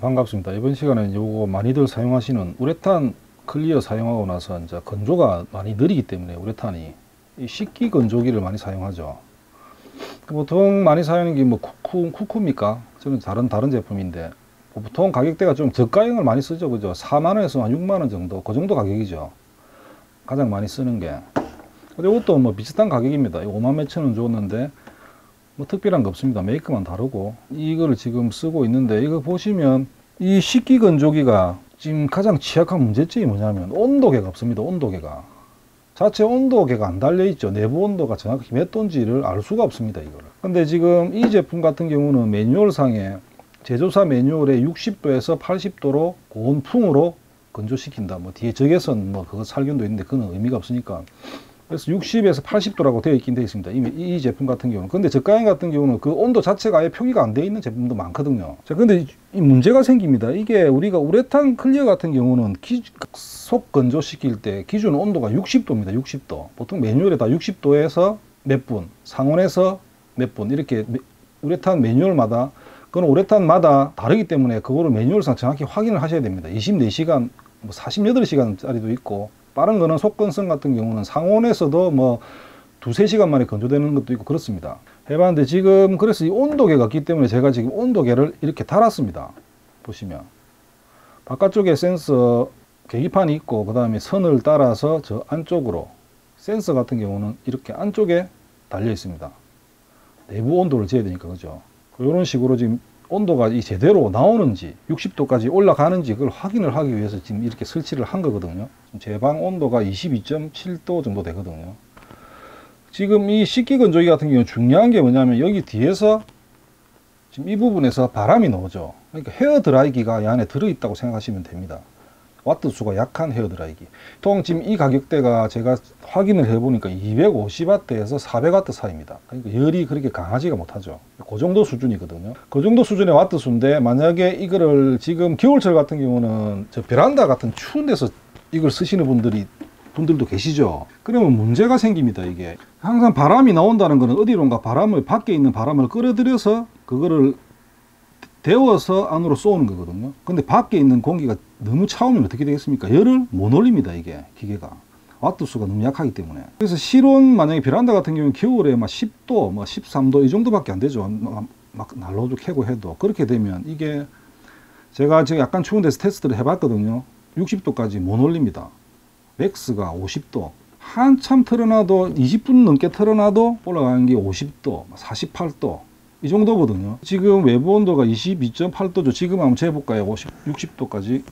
반갑습니다. 이번 시간에 요거 많이들 사용하시는 우레탄 클리어 사용하고 나서 이제 건조가 많이 느리기 때문에 우레탄이 이 식기 건조기를 많이 사용하죠. 보통 많이 사용하는 게 뭐 쿠쿠, 쿠쿠입니까? 저는 다른 다른 제품인데 보통 가격대가 좀 저가형을 많이 쓰죠. 그죠? 4만원에서 한 6만원 정도 그 정도 가격이죠. 가장 많이 쓰는 게. 근데 이것도 뭐 비슷한 가격입니다. 5만 몇천 원 줬는데 뭐 특별한 거 없습니다. 메이크만 다르고 이거를 지금 쓰고 있는데 이거 보시면 이 식기 건조기가 지금 가장 취약한 문제점이 뭐냐면 온도계가 없습니다. 온도계가 자체 온도계가 안 달려 있죠. 내부 온도가 정확히 몇 도인지를 알 수가 없습니다. 이거를. 근데 지금 이 제품 같은 경우는 매뉴얼상에 제조사 매뉴얼에 60도에서 80도로 고온풍으로 건조시킨다. 뭐 뒤에 적외선 뭐 그거 살균도 있는데 그건 의미가 없으니까 그래서 60에서 80도라고 되어 있긴 되어 있습니다. 이미 이 제품 같은 경우는. 근데 저가형 같은 경우는 그 온도 자체가 아예 표기가 안 되어 있는 제품도 많거든요. 자, 근데 이 문제가 생깁니다. 이게 우리가 우레탄 클리어 같은 경우는 기, 속 건조시킬 때 기준 온도가 60도입니다. 60도. 보통 매뉴얼에 다 60도에서 몇 분, 상온에서 몇 분, 이렇게 우레탄 매뉴얼마다 그건 우레탄마다 다르기 때문에 그거를 매뉴얼상 정확히 확인을 하셔야 됩니다. 24시간, 뭐 48시간짜리도 있고 빠른 거는 속건성 같은 경우는 상온에서도 뭐 두세 시간 만에 건조되는 것도 있고 그렇습니다. 해봤는데 지금 그래서 이 온도계가 없기 때문에 제가 지금 온도계를 이렇게 달았습니다. 보시면 바깥쪽에 센서 계기판이 있고 그 다음에 선을 따라서 저 안쪽으로 센서 같은 경우는 이렇게 안쪽에 달려 있습니다. 내부 온도를 재야 되니까 그죠. 이런 식으로 지금 온도가 이 제대로 나오는지 60도까지 올라가는지 그걸 확인을 하기 위해서 지금 이렇게 설치를 한 거거든요. 제 방 온도가 22.7도 정도 되거든요. 지금 이 식기 건조기 같은 경우 중요한 게 뭐냐면 여기 뒤에서 지금 이 부분에서 바람이 나오죠. 그러니까 헤어 드라이기가 이 안에 들어있다고 생각하시면 됩니다. 와트 수가 약한 헤어 드라이기. 보통 지금 이 가격대가 제가 확인을 해보니까 250W에서 400W 사이입니다. 그러니까 열이 그렇게 강하지가 못하죠. 그 정도 수준이거든요. 그 정도 수준의 와트 수인데 만약에 이거를 지금 겨울철 같은 경우는 저 베란다 같은 추운 데서 이걸 쓰시는 분들이 분들도 계시죠. 그러면 문제가 생깁니다. 이게 항상 바람이 나온다는 것은 어디론가 바람을 밖에 있는 바람을 끌어들여서 그거를 데워서 안으로 쏘는 거거든요. 근데 밖에 있는 공기가 너무 차오면 어떻게 되겠습니까? 열을 못 올립니다, 이게 기계가. 와트 수가 너무 약하기 때문에. 그래서 실온 만약에 베란다 같은 경우는 겨울에 막 10도, 뭐 13도 이 정도밖에 안 되죠. 막 난로도 켜고 해도 그렇게 되면 이게 제가 지금 약간 추운 데서 테스트를 해봤거든요. 60도까지 못 올립니다. 맥스가 50도. 한참 틀어놔도 20분 넘게 틀어놔도 올라가는 게 50도, 48도. 이 정도거든요. 지금 외부 온도가 22.8도죠. 지금 한번 재볼까요? 50, 60도까지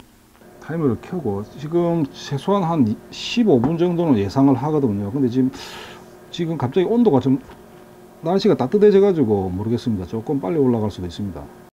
타이머를 켜고 지금 최소한 한 15분 정도는 예상을 하거든요. 근데 지금 지금 갑자기 온도가 좀 날씨가 따뜻해져 가지고 모르겠습니다. 조금 빨리 올라갈 수도 있습니다.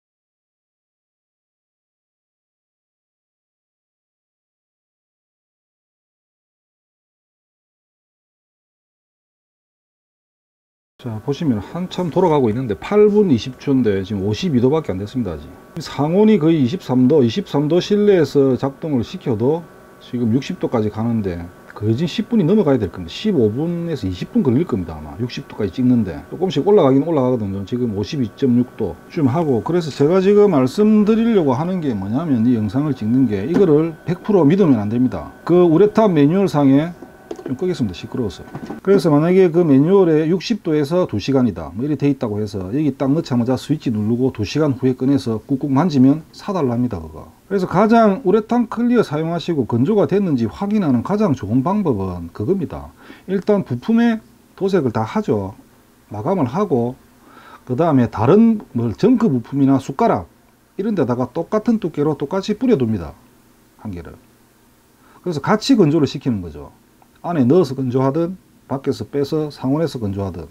자 보시면 한참 돌아가고 있는데 8분 20초인데 지금 52도밖에 안 됐습니다 아직. 상온이 거의 23도 23도 실내에서 작동을 시켜도 지금 60도까지 가는데 거의 10분이 넘어가야 될 겁니다. 15분에서 20분 걸릴 겁니다 아마. 60도까지 찍는데. 조금씩 올라가긴 올라가거든요. 지금 52.6도 좀 하고. 그래서 제가 지금 말씀드리려고 하는 게 뭐냐면 이 영상을 찍는 게 이거를 100% 믿으면 안 됩니다. 그 우레탄 매뉴얼 상에 좀 끄겠습니다. 시끄러워서. 그래서 만약에 그 매뉴얼에 60도에서 2시간이다. 뭐 이렇게 돼 있다고 해서 여기 딱 넣자마자 스위치 누르고 2시간 후에 꺼내서 꾹꾹 만지면 사달랍니다. 그거. 그래서 가장 우레탄 클리어 사용하시고 건조가 됐는지 확인하는 가장 좋은 방법은 그겁니다. 일단 부품에 도색을 다 하죠. 마감을 하고 그 다음에 다른 뭐 정크 부품이나 숟가락 이런 데다가 똑같은 두께로 똑같이 뿌려둡니다. 한 개를. 그래서 같이 건조를 시키는 거죠. 안에 넣어서 건조하든 밖에서 빼서 상온에서 건조하든.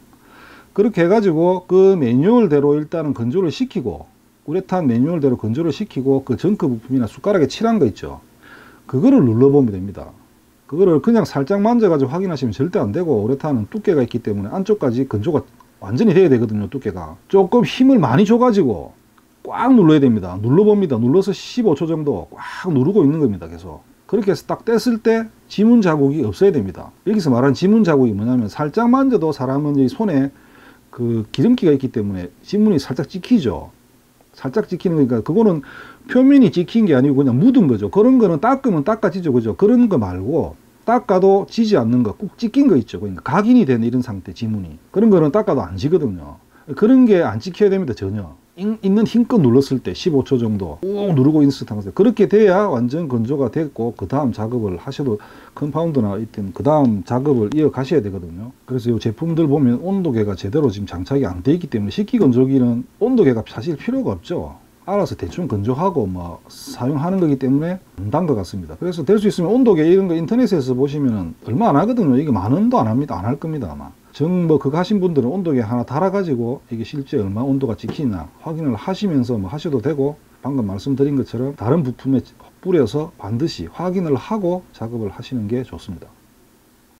그렇게 해가지고 그 매뉴얼대로 일단은 건조를 시키고 우레탄 매뉴얼대로 건조를 시키고 그 정크 부품이나 숟가락에 칠한 거 있죠. 그거를 눌러보면 됩니다. 그거를 그냥 살짝 만져가지고 확인하시면 절대 안 되고 우레탄은 두께가 있기 때문에 안쪽까지 건조가 완전히 돼야 되거든요 두께가. 조금 힘을 많이 줘가지고 꽉 눌러야 됩니다. 눌러봅니다. 눌러서 15초 정도 꽉 누르고 있는 겁니다 계속 그렇게 해서 딱 뗐을 때 지문 자국이 없어야 됩니다. 여기서 말하는 지문 자국이 뭐냐면 살짝 만져도 사람은 이 손에 그 기름기가 있기 때문에 지문이 살짝 찍히죠. 살짝 찍히는 거니까 그거는 표면이 찍힌 게 아니고 그냥 묻은 거죠. 그런 거는 닦으면 닦아지죠. 그죠? 그런 거 말고 닦아도 지지 않는 거, 꼭 찍힌 거 있죠. 그러니까 각인이 되는 이런 상태, 지문이. 그런 거는 닦아도 안 지거든요. 그런 게 안 찍혀야 됩니다, 전혀. 인- 있는 힘껏 눌렀을 때 15초 정도 꾹 누르고 인스턴 하세요. 그렇게 돼야 완전 건조가 됐고 그 다음 작업을 하셔도 compound나 있든 그 다음 작업을 이어가셔야 되거든요. 그래서 이 제품들 보면 온도계가 제대로 지금 장착이 안 돼 있기 때문에 식기 건조기는 온도계가 사실 필요가 없죠. 알아서 대충 건조하고 뭐 사용하는 거기 때문에 안단 것 같습니다. 그래서 될 수 있으면 온도계 이런 거 인터넷에서 보시면은 얼마 안 하거든요. 이게 만 원도 안 합니다. 안 할 겁니다 아마. 정 뭐 그거 하신 분들은 온도계 하나 달아가지고 이게 실제 얼마 온도가 찍히나 확인을 하시면서 뭐 하셔도 되고 방금 말씀드린 것처럼 다른 부품에 뿌려서 반드시 확인을 하고 작업을 하시는 게 좋습니다.